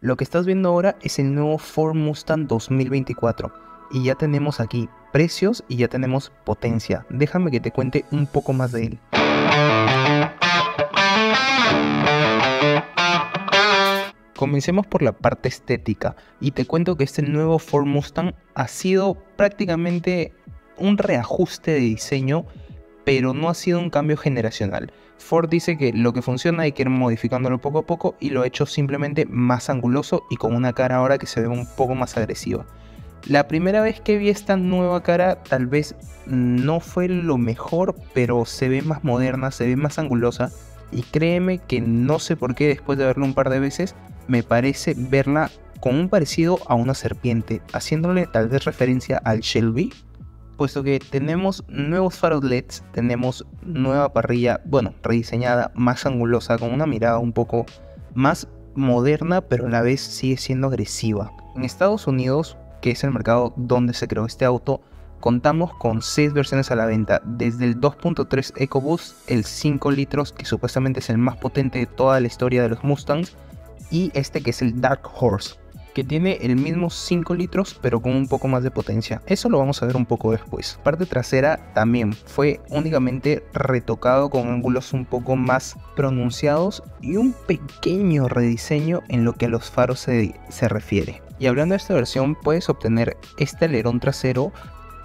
Lo que estás viendo ahora es el nuevo Ford Mustang 2024 y ya tenemos aquí precios y ya tenemos potencia. Déjame que te cuente un poco más de él. Comencemos por la parte estética y te cuento que este nuevo Ford Mustang ha sido prácticamente un reajuste de diseño, pero no ha sido un cambio generacional. Ford dice que lo que funciona hay que ir modificándolo poco a poco y lo ha hecho simplemente más anguloso y con una cara ahora que se ve un poco más agresiva. La primera vez que vi esta nueva cara tal vez no fue lo mejor, pero se ve más moderna, se ve más angulosa y créeme que no sé por qué después de verlo un par de veces me parece verla con un parecido a una serpiente, haciéndole tal vez referencia al Shelby, puesto que tenemos nuevos faros LEDs, tenemos nueva parrilla, bueno, rediseñada, más angulosa, con una mirada un poco más moderna, pero a la vez sigue siendo agresiva. En Estados Unidos, que es el mercado donde se creó este auto, contamos con 6 versiones a la venta, desde el 2.3 EcoBoost, el 5 litros, que supuestamente es el más potente de toda la historia de los Mustangs, y este que es el Dark Horse, que tiene el mismo 5 litros pero con un poco más de potencia. Eso lo vamos a ver un poco después. Parte trasera también fue únicamente retocado con ángulos un poco más pronunciados y un pequeño rediseño en lo que a los faros se, se refiere. Y hablando de esta versión puedes obtener este alerón trasero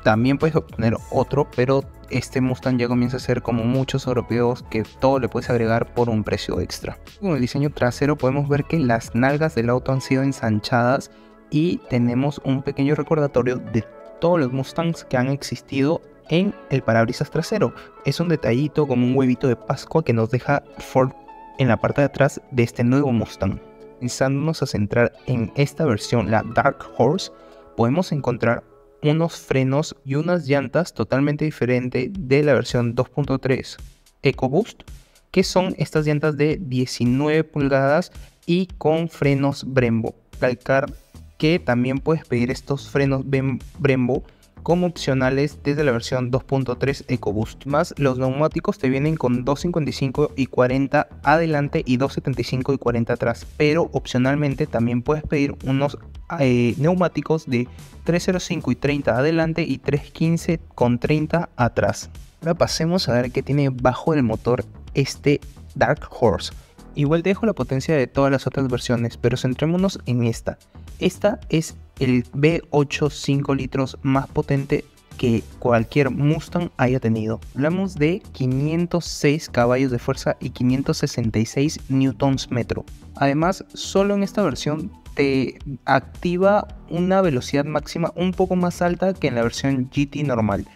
también puedes obtener otro, pero este Mustang ya comienza a ser como muchos europeos que todo le puedes agregar por un precio extra. Con el diseño trasero podemos ver que las nalgas del auto han sido ensanchadas y tenemos un pequeño recordatorio de todos los Mustangs que han existido en el parabrisas trasero. Es un detallito como un huevito de Pascua que nos deja Ford en la parte de atrás de este nuevo Mustang. Pensándonos a centrar en esta versión, la Dark Horse, podemos encontrar unos frenos y unas llantas totalmente diferentes de la versión 2.3 EcoBoost, que son estas llantas de 19 pulgadas y con frenos Brembo. Calcar que también puedes pedir estos frenos Brembo como opcionales desde la versión 2.3 EcoBoost. Más los neumáticos te vienen con 255 y 40 adelante y 275 y 40 atrás, pero opcionalmente también puedes pedir unos eh, neumáticos de 305 y 30 adelante y 315 con 30 atrás. Ahora pasemos a ver qué tiene bajo el motor este Dark Horse. Igual dejo la potencia de todas las otras versiones, pero centrémonos en esta. Esta es el V8 5 litros más potente que cualquier Mustang haya tenido. Hablamos de 506 caballos de fuerza y 566 newtons metro. Además, solo en esta versión te activa una velocidad máxima un poco más alta que en la versión GT normal.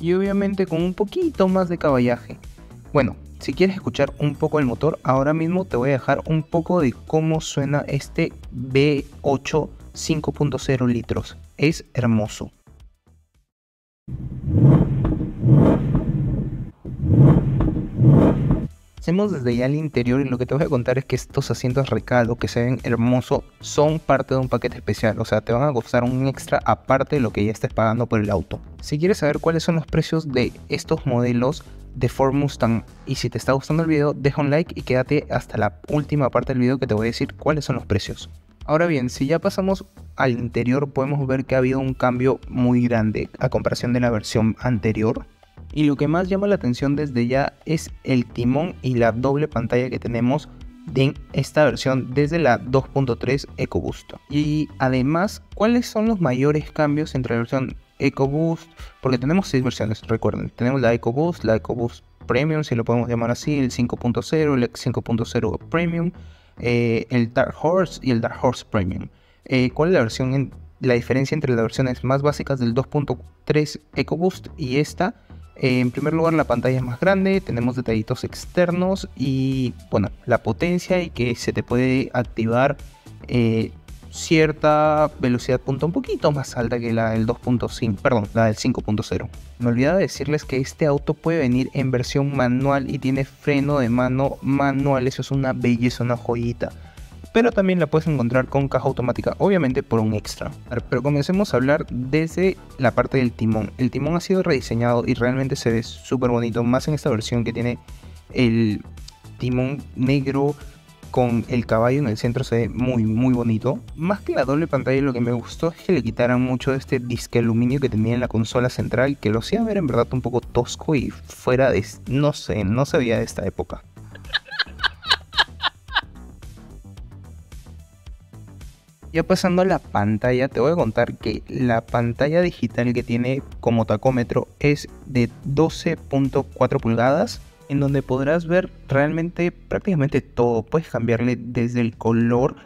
Y obviamente con un poquito más de caballaje. Bueno, si quieres escuchar un poco el motor, ahora mismo te voy a dejar un poco de cómo suena este V8 5.0 litros. Es hermoso. Hacemos desde ya el interior y lo que te voy a contar es que estos asientos recaldo que se ven hermosos son parte de un paquete especial, o sea, te van a costar un extra aparte de lo que ya estés pagando por el auto. Si quieres saber cuáles son los precios de estos modelos de Ford Mustang y si te está gustando el video, deja un like y quédate hasta la última parte del video que te voy a decir cuáles son los precios. Ahora bien, si ya pasamos al interior podemos ver que ha habido un cambio muy grande a comparación de la versión anterior. Y lo que más llama la atención desde ya es el timón y la doble pantalla que tenemos en esta versión desde la 2.3 EcoBoost. Y además, ¿cuáles son los mayores cambios entre la versión EcoBoost? Porque tenemos seis versiones, recuerden. Tenemos la EcoBoost, la EcoBoost Premium, si lo podemos llamar así, el 5.0, el 5.0 Premium, eh, el Dark Horse y el Dark Horse Premium. Eh, ¿Cuál es la versión, la diferencia entre las versiones más básicas del 2.3 EcoBoost y esta? en primer lugar, la pantalla es más grande, tenemos detallitos externos y bueno, la potencia y que se te puede activar eh, cierta velocidad punta un poquito más alta que la del 2.5, perdón, la del 5.0. Me olvidaba decirles que este auto puede venir en versión manual y tiene freno de mano manual, eso es una belleza, una joyita pero también la puedes encontrar con caja automática, obviamente por un extra. Pero comencemos a hablar desde la parte del timón. El timón ha sido rediseñado y realmente se ve súper bonito, más en esta versión que tiene el timón negro con el caballo en el centro se ve muy muy bonito. Más que la doble pantalla lo que me gustó es que le quitaran mucho de este disque aluminio que tenía en la consola central que lo hacía ver en verdad un poco tosco y fuera de no sé, no se veía de esta época. Ya pasando a la pantalla, te voy a contar que la pantalla digital que tiene como tacómetro es de 12.4 pulgadas, en donde podrás ver realmente prácticamente todo. Puedes cambiarle desde el color,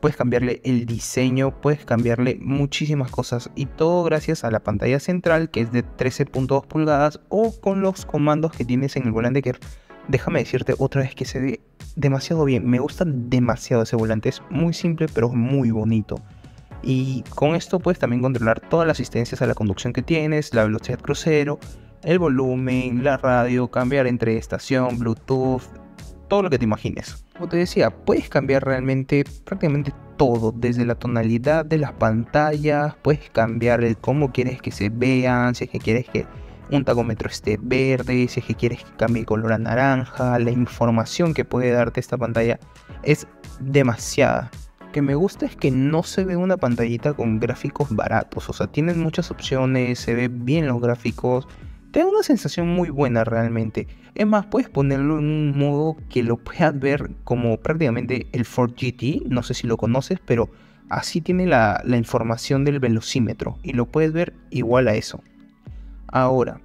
puedes cambiarle el diseño, puedes cambiarle muchísimas cosas y todo gracias a la pantalla central que es de 13.2 pulgadas o con los comandos que tienes en el volante que déjame decirte otra vez que se ve demasiado bien. Me gusta demasiado ese volante. Es muy simple pero muy bonito. Y con esto puedes también controlar todas las asistencias a la conducción que tienes, la velocidad crucero, el volumen, la radio, cambiar entre estación, Bluetooth, todo lo que te imagines. Como te decía, puedes cambiar realmente prácticamente todo, desde la tonalidad de las pantallas, puedes cambiar el cómo quieres que se vean, si es que quieres que un tacómetro esté verde, si es que quieres que cambie color a naranja, la información que puede darte esta pantalla es demasiada. Lo que me gusta es que no se ve una pantallita con gráficos baratos, o sea, tienes muchas opciones, se ve bien los gráficos, te da una sensación muy buena realmente. Es más, puedes ponerlo en un modo que lo puedas ver como prácticamente el Ford GT, no sé si lo conoces, pero así tiene la, información del velocímetro y lo puedes ver igual a eso. Ahora,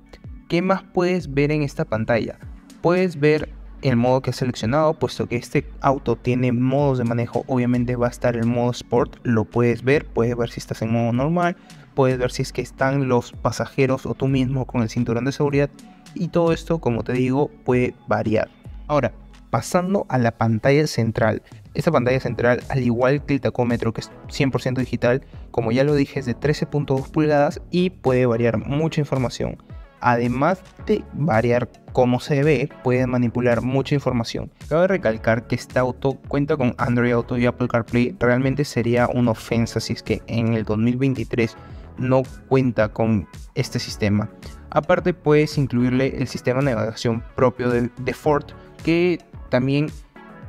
¿qué más puedes ver en esta pantalla? Puedes ver el modo que has seleccionado, puesto que este auto tiene modos de manejo, obviamente va a estar el modo Sport, lo puedes ver, puedes ver si estás en modo normal, puedes ver si es que están los pasajeros o tú mismo con el cinturón de seguridad y todo esto, como te digo, puede variar. Ahora, pasando a la pantalla central. Esta pantalla central, al igual que el tacómetro que es 100% digital, como ya lo dije, es de 13.2 pulgadas y puede variar mucha información. Además de variar cómo se ve, puede manipular mucha información. Cabe recalcar que este auto cuenta con Android Auto y Apple CarPlay. Realmente sería una ofensa si es que en el 2023 no cuenta con este sistema. Aparte puedes incluirle el sistema de navegación propio de, Ford que también,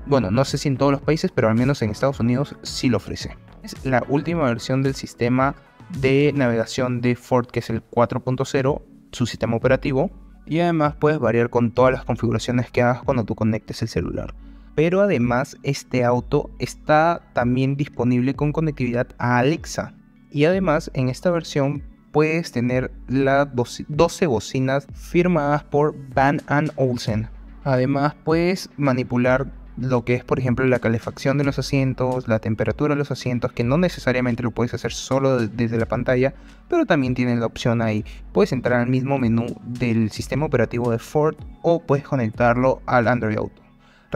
bueno, no sé si en todos los países, pero al menos en Estados Unidos sí lo ofrece. Es la última versión del sistema de navegación de Ford, que es el 4.0, su sistema operativo, y además puedes variar con todas las configuraciones que hagas cuando tú conectes el celular. Pero además este auto está también disponible con conectividad a Alexa. Y además en esta versión puedes tener las 12 bocinas firmadas por Van Olsen, Además, puedes manipular lo que es, por ejemplo, la calefacción de los asientos, la temperatura de los asientos, que no necesariamente lo puedes hacer solo desde la pantalla, pero también tienes la opción ahí. Puedes entrar al mismo menú del sistema operativo de Ford o puedes conectarlo al Android Auto.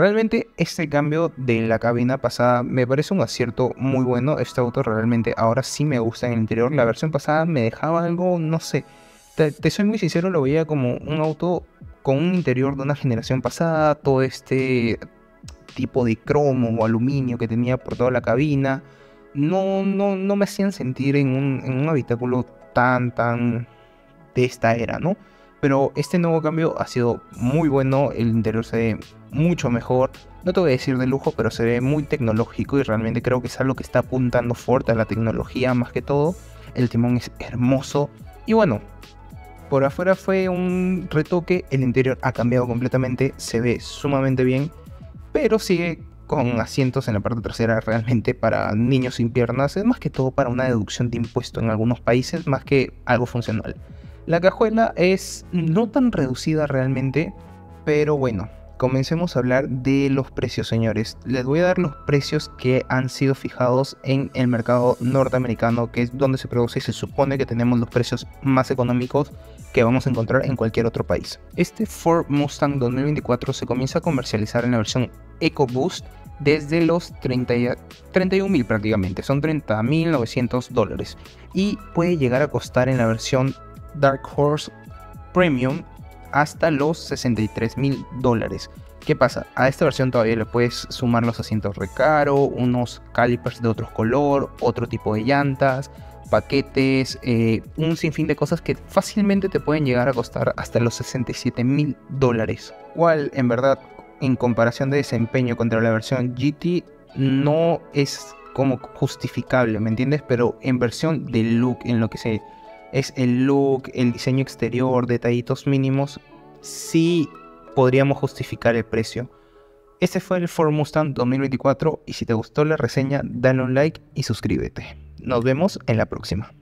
Realmente este cambio de la cabina pasada me parece un acierto muy bueno. Este auto realmente ahora sí me gusta en el interior. La versión pasada me dejaba algo, no sé. Te, te soy muy sincero, lo veía como un auto con un interior de una generación pasada, todo este tipo de cromo o aluminio que tenía por toda la cabina, no, no, no me hacían sentir en un, en un habitáculo tan, tan de esta era, ¿no? Pero este nuevo cambio ha sido muy bueno, el interior se ve mucho mejor, no te voy a decir de lujo, pero se ve muy tecnológico y realmente creo que es algo que está apuntando fuerte a la tecnología más que todo. El timón es hermoso y bueno, por afuera fue un retoque, el interior ha cambiado completamente, se ve sumamente bien, pero sigue con asientos en la parte trasera realmente para niños sin piernas, es más que todo para una deducción de impuesto en algunos países, más que algo funcional. La cajuela es no tan reducida realmente, pero bueno, comencemos a hablar de los precios, señores. Les voy a dar los precios que han sido fijados en el mercado norteamericano, que es donde se produce y se supone que tenemos los precios más económicos que vamos a encontrar en cualquier otro país. Este Ford Mustang 2024 se comienza a comercializar en la versión EcoBoost desde los 31 mil prácticamente, son 30.900 dólares y puede llegar a costar en la versión Dark Horse Premium hasta los 63 mil dólares. ¿Qué pasa? A esta versión todavía le puedes sumar los asientos recaro, unos calipers de otro color, otro tipo de llantas, paquetes, eh, un sinfín de cosas que fácilmente te pueden llegar a costar hasta los 67 mil dólares. Cual en verdad en comparación de desempeño contra la versión GT no es como justificable, ¿me entiendes? Pero en versión de look, en lo que se es el look, el diseño exterior, detallitos mínimos, sí podríamos justificar el precio. Este fue el Ford Mustang 2024 y si te gustó la reseña, dale un like y suscríbete. Nos vemos en la próxima.